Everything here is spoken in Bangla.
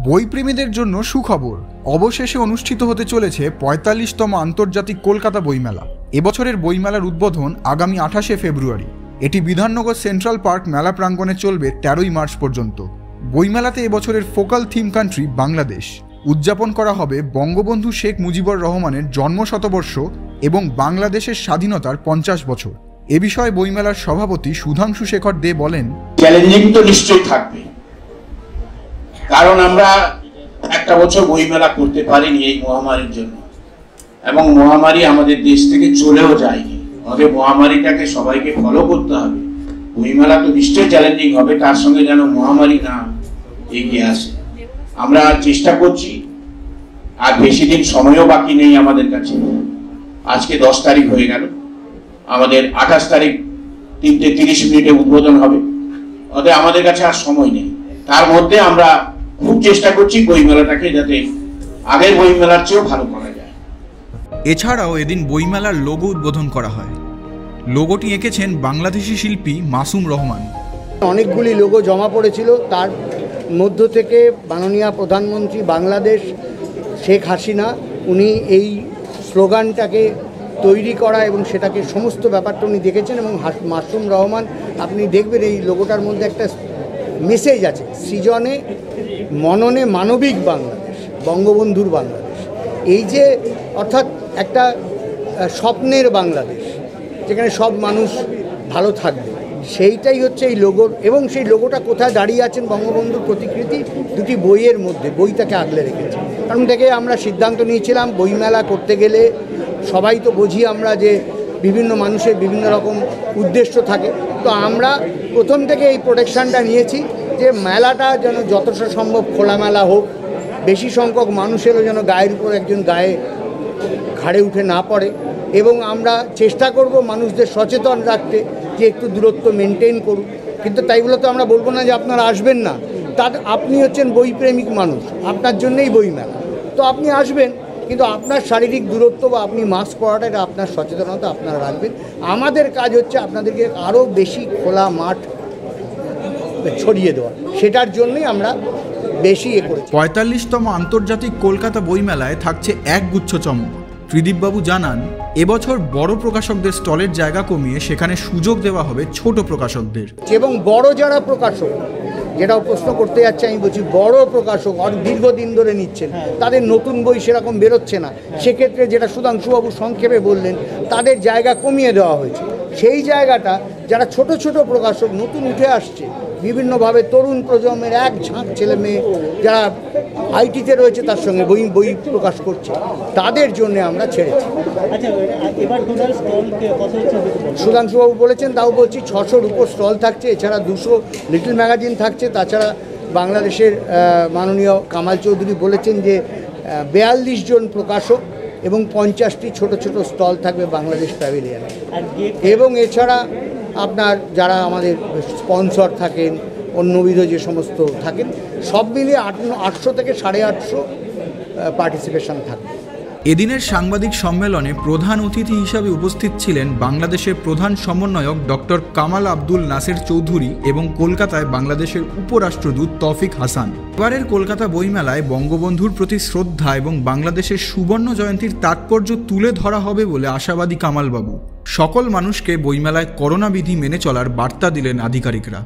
বইপ্রেমীদের জন্য সুখবর। অবশেষে অনুষ্ঠিত হতে চলেছে পঁয়তাল্লিশতম আন্তর্জাতিক কলকাতা বইমেলা। এবছরের বইমেলার উদ্বোধন আগামী আঠাশে ফেব্রুয়ারি। এটি বিধাননগর সেন্ট্রাল পার্ক মেলা প্রাঙ্গণে চলবে তেরোই মার্চ পর্যন্ত। বইমেলাতে এবছরের ফোকাল থিম কান্ট্রি বাংলাদেশ। উদযাপন করা হবে বঙ্গবন্ধু শেখ মুজিবুর রহমানের জন্ম শতবর্ষ এবং বাংলাদেশের স্বাধীনতার পঞ্চাশ বছর। এ বিষয়ে বইমেলার সভাপতি সুধাংশু শেখর দে বলেন চ্যালেঞ্জিং তো নিশ্চয়ই থাকবে। কারণ আমরা একটা বছর বইমেলা করতে পারিনি এই মহামারীর জন্য। এবং মহামারী আমাদের দেশ থেকে চলেও যায়নি। অতএব মহামারীটাকে সবাইকে ফলো করতে হবে। বইমেলা তো নিশ্চয়ই চ্যালেঞ্জিং হবে, তার সঙ্গে যেন মহামারী না এগিয়ে আসে। আমরা চেষ্টা করছি, আর বেশি দিন সময়ও বাকি নেই আমাদের কাছে। আজকে দশ তারিখ হয়ে গেল। আমাদের আঠাশ তারিখ তিনটে তিরিশ মিনিটে উদ্বোধন হবে। অতএব আমাদের কাছে আর সময় নেই। তার মধ্যে আমরা খুব চেষ্টা করছি বইমেলাটাকে যাতে আগের বইমেলার চেয়েও ভালো করা যায়। এছাড়াও এদিন বইমেলার লোগো উদ্বোধন করা হয়। লোগোটি এঁকেছেন বাংলাদেশি শিল্পী মাসুম রহমান। অনেকগুলি লোগো জমা পড়েছিল। তার মধ্য থেকে মাননীয় প্রধানমন্ত্রী বাংলাদেশ শেখ হাসিনা উনি এই স্লোগানটাকে তৈরি করা এবং সেটাকে সমস্ত ব্যাপারটা উনি দেখেছেন এবং মাসুম রহমান আপনি দেখবেন এই লোগোটার মধ্যে একটা মেসেজ আছে, সৃজনে মননে মানবিক বাংলাদেশ, বঙ্গবন্ধুর বাংলাদেশ। এই যে, অর্থাৎ একটা স্বপ্নের বাংলাদেশ, যেখানে সব মানুষ ভালো থাকবে, সেইটাই হচ্ছে এই লোগোর এবং সেই লোগোটা কোথায় দাঁড়িয়ে আছেন বঙ্গবন্ধুর প্রতিকৃতি, দুটি বইয়ের মধ্যে বই তাকে আগলে রেখেছে। কারণ থেকে আমরা সিদ্ধান্ত নিয়েছিলাম, বইমেলা করতে গেলে সবাই তো বুঝি আমরা যে বিভিন্ন মানুষের বিভিন্ন রকম উদ্দেশ্য থাকে। তো আমরা প্রথম থেকে এই প্রোটেকশানটা নিয়েছি যে মেলাটা যেন যতটা সম্ভব খোলামেলা হোক, বেশি সংখ্যক মানুষেরও যেন গায়ের উপর একজন গায়ে ঘাড়ে উঠে না পড়ে এবং আমরা চেষ্টা করব মানুষদের সচেতন রাখতে যে একটু দূরত্ব মেনটেন করুক। কিন্তু তাই বলে তো আমরা বলব না যে আপনারা আসবেন না। তার আপনি হচ্ছেন বইপ্রেমিক মানুষ, আপনার জন্যই বই মেলা। তো আপনি আসবেন কিন্তু আপনার শারীরিক দূরত্ব বা আপনি মাস্ক পরাটা এটা আপনার সচেতনতা আপনারা রাখবেন। আমাদের কাজ হচ্ছে আপনাদেরকে আরও বেশি খোলা মাঠ ছড়িয়ে দেওয়া। সেটার জন্যই আমরা বেশি এ করেছি। পঁয়তাল্লিশতম আন্তর্জাতিক কলকাতা বইমেলায় থাকছে এক গুচ্ছ চমক। ত্রিদীপবাবু জানান এবছর বড় প্রকাশকদের স্টলের জায়গা কমিয়ে সেখানে সুযোগ দেওয়া হবে ছোট প্রকাশকদের। এবং বড় যারা প্রকাশক যেটাও প্রশ্ন করতে যাচ্ছে আমি বলছি বড় প্রকাশক অনেক দীর্ঘদিন ধরে নিচ্ছেন। তাদের নতুন বই সেরকম বেরোচ্ছে না। সেক্ষেত্রে যেটা সুধাংশুবাবু সংক্ষেপে বললেন তাদের জায়গা কমিয়ে দেওয়া হয়েছে। সেই জায়গাটা যারা ছোট ছোট প্রকাশক নতুন উঠে আসছে বিভিন্নভাবে তরুণ প্রজন্মের এক ঝাঁক ছেলে মেয়ে যারা আইটিতে রয়েছে তার সঙ্গে বই বই প্রকাশ করছে। তাদের জন্য আমরা ছেড়েছি। আচ্ছা? সুধাংশুবাবু বলেছেন তাও বলছি ছশোর উপর স্টল থাকছে এছাড়া দুশো লিটল ম্যাগাজিন থাকছে তাছাড়া বাংলাদেশের মাননীয় কামাল চৌধুরী বলেছেন যে বেয়াল্লিশ জন প্রকাশক এবং পঞ্চাশটি ছোট ছোট স্টল থাকবে বাংলাদেশ প্যাভিলিয়নে এবং এছাড়া আপনার যারা আমাদের স্পন্সর থাকেন অন্যবিধ যে সমস্ত থাকেন, সব মিলিয়ে আট আটশো থেকে সাড়ে আটশো পার্টিসিপেশন থাকবে। এদিনের সাংবাদিক সম্মেলনে প্রধান অতিথি হিসাবে উপস্থিত ছিলেন বাংলাদেশের প্রধান সমন্বয়ক ডক্টর কামাল আব্দুল নাসের চৌধুরী এবং কলকাতায় বাংলাদেশের উপরাষ্ট্রদূত তৌফিক হাসান। এবারের কলকাতা বইমেলায় বঙ্গবন্ধুর প্রতি শ্রদ্ধা এবং বাংলাদেশের সুবর্ণ জয়ন্তীর তাৎপর্য তুলে ধরা হবে বলে আশাবাদী কামালবাবু। সকল মানুষকে বইমেলায় করোনা বিধি মেনে চলার বার্তা দিলেন আধিকারিকরা।